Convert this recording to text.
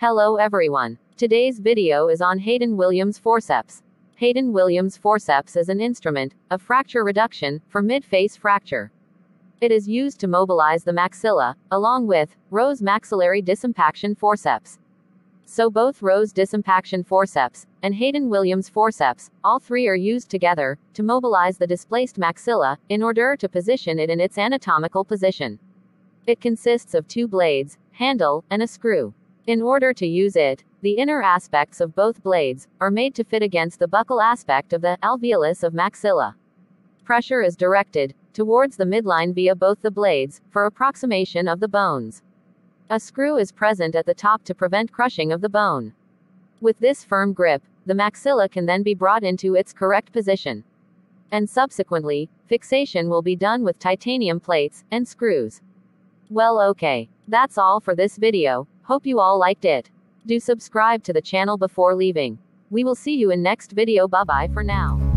Hello everyone. Today's video is on Hayton Williams forceps. Hayton Williams forceps is an instrument of fracture reduction for mid-face fracture. It is used to mobilize the maxilla, along with Rowe's maxillary disimpaction forceps. So both Rowe's disimpaction forceps and Hayton Williams forceps, all three are used together to mobilize the displaced maxilla in order to position it in its anatomical position. It consists of two blades, handle, and a screw. In order to use it, the inner aspects of both blades are made to fit against the buccal aspect of the alveolus of maxilla. Pressure is directed towards the midline via both the blades for approximation of the bones. A screw is present at the top to prevent crushing of the bone. With this firm grip, the maxilla can then be brought into its correct position. And subsequently, fixation will be done with titanium plates and screws. Well okay. That's all for this video. Hope you all liked it. Do subscribe to the channel before leaving. We will see you in next video bye bye for now.